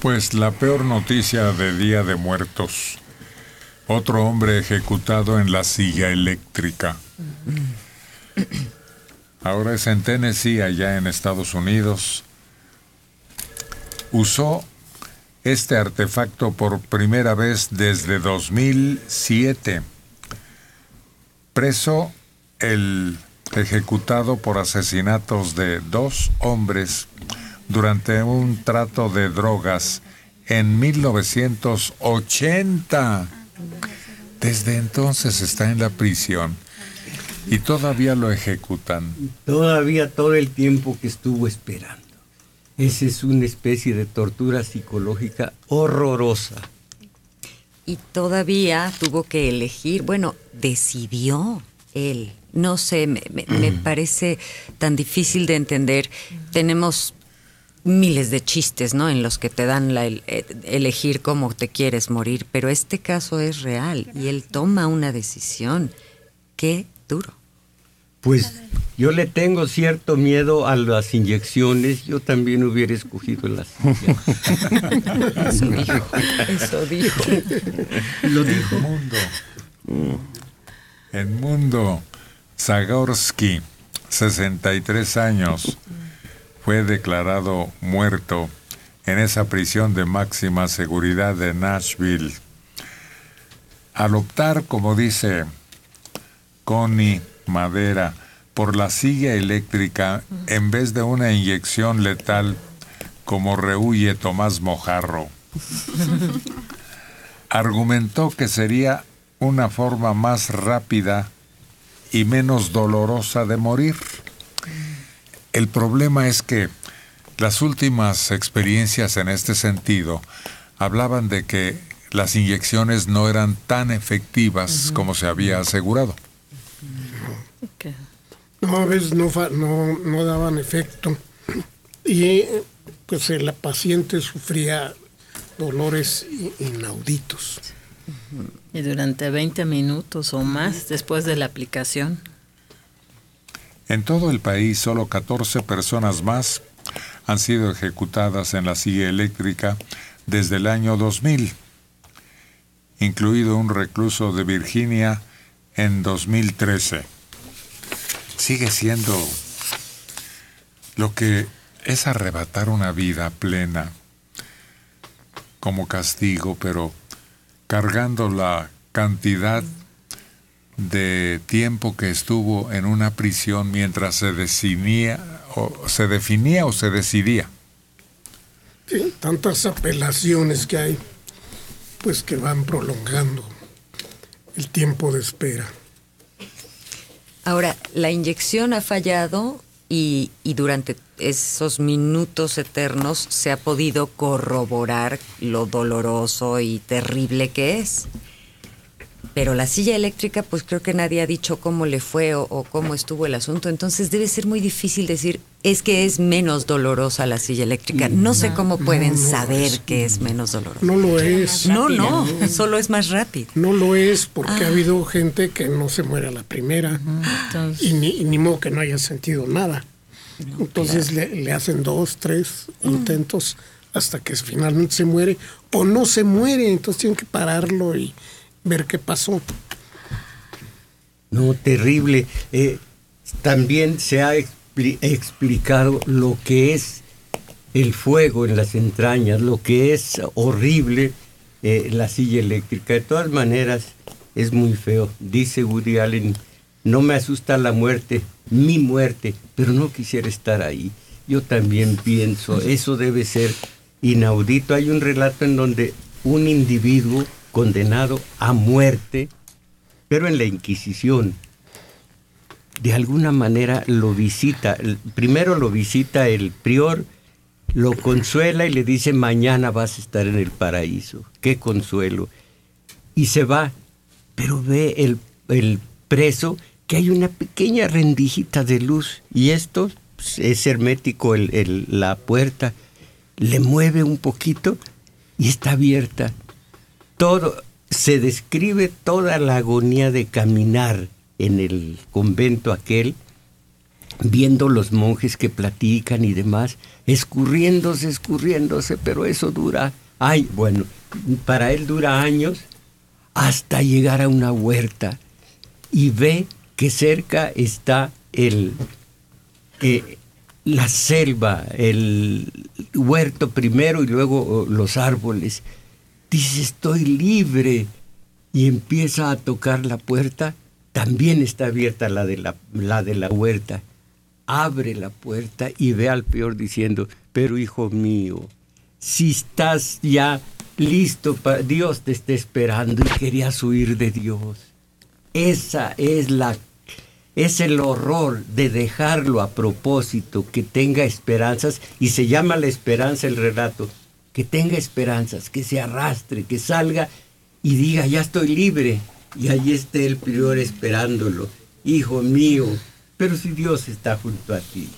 Pues la peor noticia de Día de Muertos. Otro hombre ejecutado en la silla eléctrica. Ahora es en Tennessee, allá en Estados Unidos. Usó este artefacto por primera vez desde 2007. Preso el ejecutado por asesinatos de dos hombres durante un trato de drogas en 1980. Desde entonces está en la prisión y todavía lo ejecutan. Todavía todo el tiempo que estuvo esperando. Esa es una especie de tortura psicológica horrorosa. Y todavía tuvo que elegir, bueno, decidió él. No sé, me, me parece tan difícil de entender. Tenemos miles de chistes, ¿no? En los que te dan la eh, elegir cómo te quieres morir, pero este caso es real y él toma una decisión. Qué duro. Pues yo le tengo cierto miedo a las inyecciones. Yo también hubiera escogido las. eso dijo. Eso dijo. Lo dijo. El mundo. El mundo. Zagorski, 63 años fue declarado muerto en esa prisión de máxima seguridad de Nashville. Al optar, como dice Connie Madera, por la silla eléctrica en vez de una inyección letal como rehuye Tomás Mojarro. Argumentó que sería una forma más rápida y menos dolorosa de morir. El problema es que las últimas experiencias en este sentido hablaban de que las inyecciones no eran tan efectivas como se había asegurado. No, a veces no, no, daban efecto y pues la paciente sufría dolores inauditos. Y durante 20 minutos o más después de la aplicación. En todo el país, solo 14 personas más han sido ejecutadas en la silla eléctrica desde el año 2000, incluido un recluso de Virginia en 2013. Sigue siendo lo que es arrebatar una vida plena como castigo, pero cargando la cantidad de tiempo que estuvo en una prisión mientras se definía o se definía o se decidía. Sí, tantas apelaciones que hay, pues que van prolongando el tiempo de espera. Ahora, la inyección ha fallado y, y, durante esos minutos eternos se ha podido corroborar lo doloroso y terrible que es. Pero la silla eléctrica, pues creo que nadie ha dicho cómo le fue o, cómo estuvo el asunto. Entonces debe ser muy difícil decir, es que es menos dolorosa la silla eléctrica. No, sé cómo pueden saber que es menos dolorosa. No lo es. No, no, solo es más rápido. No lo es porque ha ah. habido gente que no se muere a la primera y, ni, modo que no haya sentido nada. Entonces le, hacen dos, tres mm. intentos hasta que finalmente se muere o no se muere. Entonces tienen que pararlo y ver qué pasó. No, terrible. Eh, también se ha explicado lo que es el fuego en las entrañas, lo que es horrible eh, la silla eléctrica. De todas maneras, es muy feo. Dice Woody Allen, no me asusta la muerte, mi muerte, pero no quisiera estar ahí. Yo también pienso, eso debe ser inaudito. Hay un relato en donde un individuo condenado a muerte, pero en la Inquisición, de alguna manera lo visita. Primero lo visita el prior, lo consuela y le dice, mañana vas a estar en el paraíso. Qué consuelo. Y se va, pero ve el, el preso que hay una pequeña rendijita de luz y esto pues, es hermético el, la puerta, le mueve un poquito y está abierta todo, se describe toda la agonía de caminar en el convento aquel viendo los monjes que platican y demás, escurriéndose, escurriéndose, pero eso dura, ay, bueno, para él dura años hasta llegar a una huerta y ve que cerca está el, eh, la selva, el huerto primero y luego oh, los árboles. Dice, estoy libre. Y empieza a tocar la puerta. También está abierta la de la, la de la huerta. Abre la puerta y ve al peor diciendo, pero hijo mío, si estás ya listo, para, Dios te está esperando y querías huir de Dios. Esa es la es el horror de dejarlo a propósito, que tenga esperanzas, y se llama la esperanza el relato, que tenga esperanzas, que se arrastre, que salga y diga, ya estoy libre, y allí esté el prior esperándolo, hijo mío, pero si Dios está junto a ti.